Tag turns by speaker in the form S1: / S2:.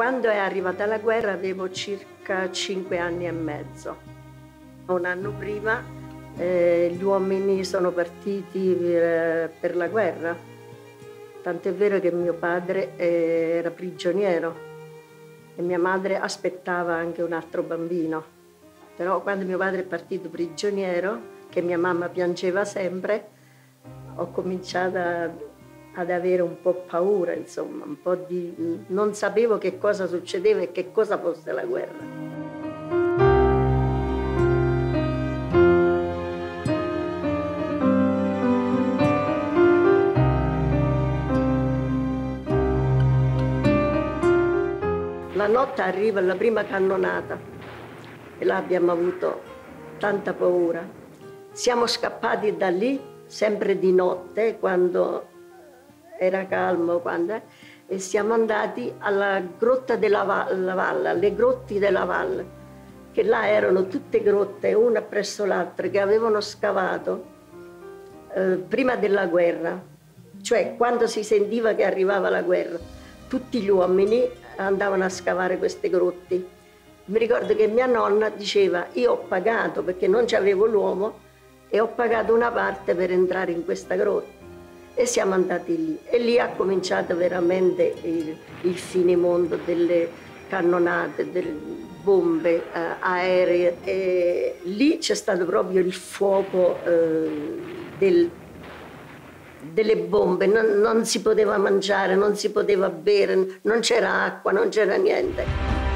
S1: Quando è arrivata la guerra avevo circa cinque anni e mezzo. Un anno prima eh, gli uomini sono partiti per, per la guerra, tant'è vero che mio padre era prigioniero e mia madre aspettava anche un altro bambino. Però quando mio padre è partito prigioniero, che mia mamma piangeva sempre, ho cominciato a, ad avere un po' paura, insomma, un po' di... non sapevo che cosa succedeva e che cosa fosse la guerra. La notte arriva la prima cannonata e là abbiamo avuto tanta paura. Siamo scappati da lì, sempre di notte, quando era calmo, quando, e siamo andati alla grotta della valle, alle grotti della valle, che là erano tutte grotte, una presso l'altra, che avevano scavato eh, prima della guerra, cioè quando si sentiva che arrivava la guerra tutti gli uomini andavano a scavare queste grotte. Mi ricordo che mia nonna diceva io ho pagato perché non c'avevo l'uomo e ho pagato una parte per entrare in questa grotta e siamo andati lì. E lì ha cominciato veramente il, il finimondo delle cannonate, delle bombe eh, aeree. E lì c'è stato proprio il fuoco eh, del, delle bombe, non, non si poteva mangiare, non si poteva bere, non c'era acqua, non c'era niente.